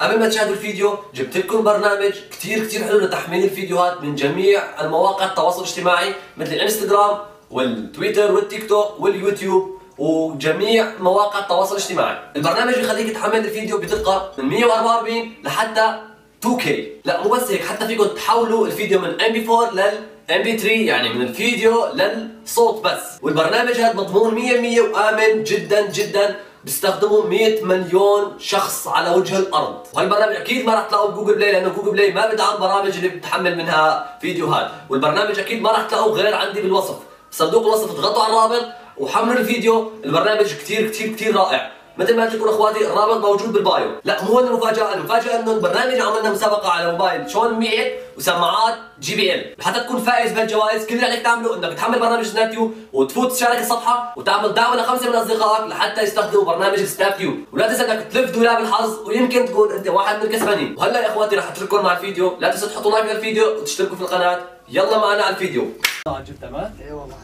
قبل ما تشاهدوا الفيديو جبت لكم برنامج كتير كتير حلو لتحميل الفيديوهات من جميع المواقع التواصل الاجتماعي مثل الإنستغرام والتويتر والتيك توك واليوتيوب وجميع مواقع التواصل الاجتماعي. البرنامج بيخليك تحمل الفيديو بدقة من 144 لحتى 2K لا مو بس هيك حتى فيكم تحولوا الفيديو من MP4 لل MP3 يعني من الفيديو للصوت بس. والبرنامج هذا مضمون 100% وآمن جدا جدا بيستخدمه 100 مليون شخص على وجه الأرض. وهالبرنامج أكيد ما راح تلاقوه بجوجل بلاي لأنه جوجل بلاي ما بدعم برامج اللي بتحمل منها فيديوهات والبرنامج أكيد ما راح تلاقوه غير عندي بالوصف. صندوق الوصف تضغطوا على الرابط وحملوا الفيديو. البرنامج كتير كتير كتير رائع. مثل ما قلت لكم اخواتي الرابط موجود بال bio. لا مو هون المفاجأة. المفاجأة إنه البرنامج عملنا مسابقة على موبايل. شون 100 وسماعات JBL حتى تكون فائز بهالجوائز كل اللي عليك تعمله إنك تحمل برنامج سناب تيوب وتفوت تشارك الصفحة وتعمل دعوه لخمسة من أصدقائك لحتى يستخدموا برنامج سناب تيوب ولا تنسى إنك تلف دولاب الحظ ويمكن تكون أنت واحد من الكسبانين. وهلا يا إخواتي راح أترككم مع الفيديو. لا تنسوا تحطوا like للفيديو وتشتركوا في القناة. يلا معنا على الفيديو. جبتها ما؟ اي والله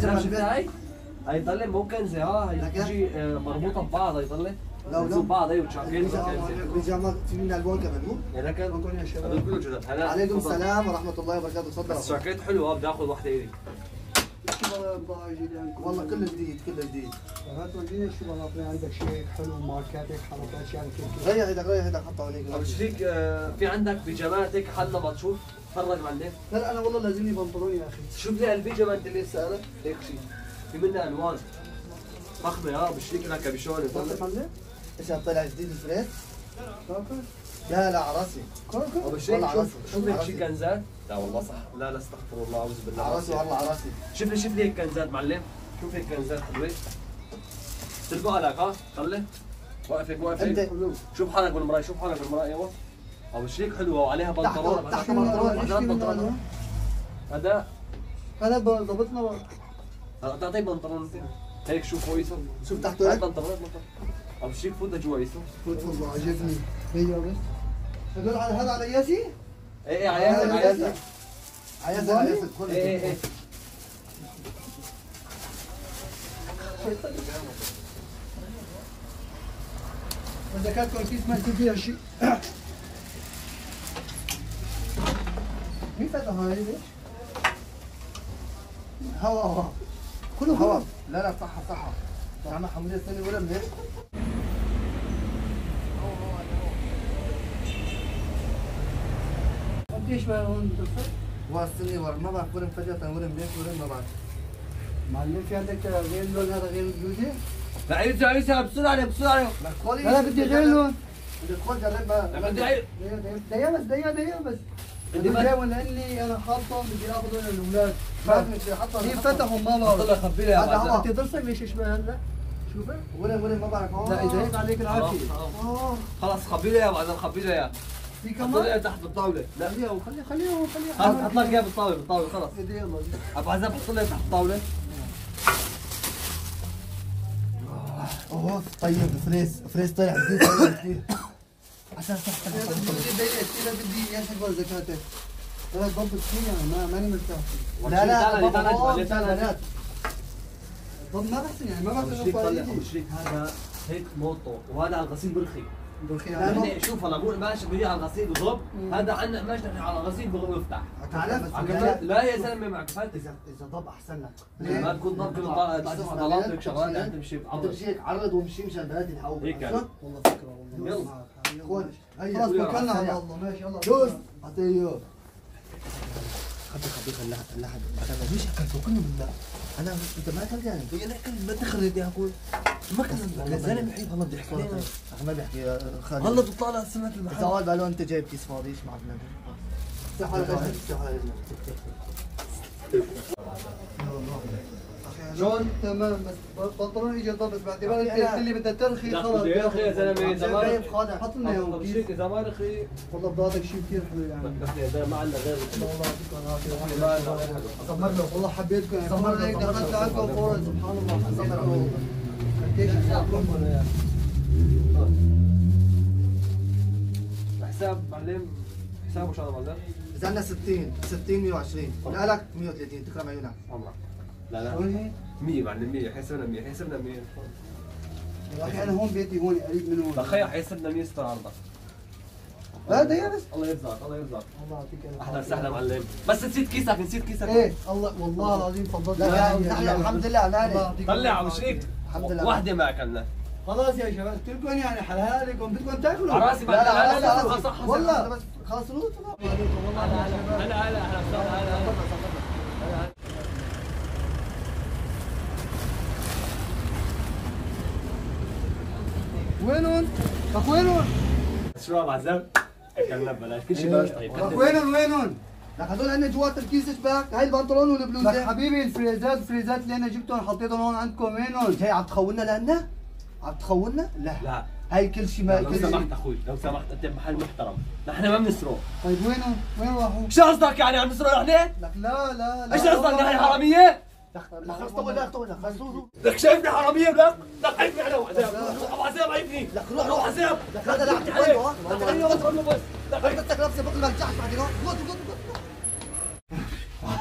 حلوة. طبعا البيجامه شفتها هي؟ هي طلع مو كنزه ها هي لكن؟ بتجي آه، مربوطه ببعض هي طلع لو- لو. بعض أيوه تشاكين بيجامات من الوان كمان مو كان بنقول يا شباب كله جدد هلا عليكم. السلام ورحمه الله وبركاته بس تفضل شاكيت حلو آه بدي اخذ وحده الي والله كله جديد كله جديد هتوديني شو بلاطني عندك شيء حلو ماركاتك حركات كيف غير إيدك غير إيدك حطها عليك طب شريك في عندك بيجامات هيك حل ما تشوف. فرج معلم لا أنا والله لازمني بنطلون يا أخي. شوف لي البيجامه انت اللي أنا هيك شيء. في منها ألوان. فخمة آه بشريك لك بشون تعرف يطلع حمزه؟ إيش طلع جديد الفريز؟ كوكو. لا لا على راسي. كوكو. طب شريك شوف. شوف لك عرفت. شي كنزات. لا والله صح. لا لا استغفر الله أعوذ بالله. على راسي والله على راسي. شوف لي شوف لي هيك كنزات معلم. شوف هيك كنزات حلوة. تلبق لك ها طلع واقف هيك واقف انت هيك شوف حالك بالمراية شوف حالك بالمراية أيوه أبو شريك حلوة وعليها بنطلون. تحت هذا بنطلون. هذا بنطلون هذا هذا ضبطنا تعطيه بنطلون هيك شوف كويسه شوف تحته هيك بنطلون بنطلون شريك فوت جوا يسو فوت والله عجبني هي بس هذول على هذا على ياسي؟ إيه إيه عياسك عياسك عياسي عياسي ادخل إيه إيه إيه اذا كانت كويس ما يكون فيها شيء مين فتح هاي؟ هوا هوا كله هوا لا لا صح صح. نعم حمودة الثاني ولا من هيك قديش بقى هون دكتور؟ واصلني ورا. ما بعرف وين فجأة وين من هيك وين ما بعرف. معلم في عندك غير اللون هذا غير الجوزي لا عيسى عيسى بسرعة عليه بسرعة عليه. لا بدي غير لون. بدي ادخل جرب بدي عيل دقيقة بس دقيقة دقيقة بس. بدي بدي بس- جاي لاني أنا حاطه بدي اخذه للاولاد ما في حطها هي فتحوا ما بعرف الله يخبي لي هذا هو. انت ضرسك ليش اشبه هلا؟ شوفها. وين وين ما بعرف. لا إذا هيك عليك العافية. آه. خلاص خبي لي اياه بعدين خبي لي اياه في حط لي كمان؟ اياه تحت بالطاولة. لا. خليها خليها خليها خليها حط حط لك اياه بالطاولة بالطاولة خلص ايدي يلا أبو عزام حط لي إياه تحت الطاولة. أوه طيب فريز فريز طلع. جديد عشان بدي بدي زكاتك أنا ضبط فيها ما ماني مرتاح لا لا تعال. تعال. طب ما بحسن يعني ما بحسن. ابو شريك هذا هيك موطو. وهذا على الغسيل برخي. لا، يعني. شوف هلا مو ماشي بيجي على الغسيل مم. هذا عنا ماشي على الغسيل بضرب يفتح. تعال بس عكفت لا يا زلمة معك. فاتك اذا إذا ضب أحسن لك. ما تكون طلعت تشوف عضلات هيك شغلات انت هيك عرض ومشي مشان بنات يلحقوك هيك يعني. والله فكرة والله. يلا. هيا خلاص يلا. توكلنا على الله ماشي يلا دوس اعطيه خبي خبي خليها خليها عشان ما فيش اكل كله بالله أنا انت ما اكلت يعني أنا اكل ما تخرج يا أخوي ما اكلت يا زلمه الحين والله بدي احكي لنا ما بيحكي خالد هلا بتطلع سمعت المحل الزوال قالوا انت جايب كيس فاضي إيش معك نادر افتح حالك شلون تمام بس بطلون يجي ضبط باعتبار انت قلت لي بدها ترخي خلص يا أخي يا زلمه اذا ما جايب خادع حط لنا اياهم ما رخي والله بضاعتك شيء كثير حلو يعني. يا ما عندنا غير والله يعطيك العافيه له والله حبيتكم. يعني مرة هيك دخلت عندكم فورا سبحان الله. قديش حسابكم حساب معلم حسابه شو هذا معلم؟ اذا عندنا 60 60 120 لك 130 تكرم عيونك. عمرك لا لا شلون هي؟ 100 معلم 100 حسبنا 100 حسبنا 100 يا أخي أنا هون بيتي هون قريب من هون دخيا حيسدنا مين يستر عرضك لا دقيقة بس الله يرزقك الله يرزقك الله يعطيك العافية. أهلا وسهلا معلم بس نسيت كيسك نسيت كيسك إيه الله والله العظيم فضلت لا، لا، الحمد لله يعطيك طلع العافية. ابو شريك الحمد لله. واحدة ما اكلنا خلاص يا شباب قلت لكم يعني حلالكم بدكم تاكلوا على راسي لا لا لا، لا. والله خلاص يا شباب. هلا هلا هلا هلا هلا وينهم؟ لك وينهم؟ شو بعزم اكلنا ببلاش كل شيء ببلاش طيب لك وينهم وينهم؟ لك هذول هن جوات الكيس شباك هاي البنطلون والبلوزة لك حبيبي الفريزات الفريزات اللي أنا جبتهم حطيتهم هون عندكم وينهم؟ هي عم تخوننا لنا؟ عم تخوننا؟ لا لا هاي كل شيء ما لو كل سمحت أخوي لو سمحت أنت بمحل محترم نحن ما بنسرق طيب وينهم؟ وين راحوا؟ شو قصدك يعني عم نسرق نحن؟ لك لا لا لا إيش قصدك نحن حرامية؟ لا خلص طول لا طول خلص روح لك شايفني حرامية ولا؟ لك عيبني على ابو عزام عيبني لك روح روح لك هذا لا عليك تقول له لك خليني بس أقول له بس لك لك بدك لابسه بطل ما رجعت بعدين روح روح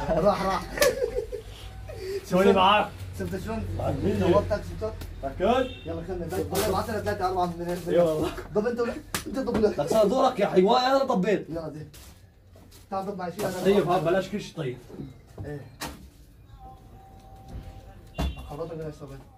روح راح راح شو اللي معك؟ شفت شلون؟ جاوبتك شفت؟ تاكد؟ يلا خلينا والله بعثنا ثلاثة أربعة من اي والله ضب أنت ولا أنت ضب له لك صار دورك يا حيوان أنا طبيت يلا زين تعال ضب معي شيء طيب بلاش كل شيء طيب إيه ভালো থাকবেন সবাই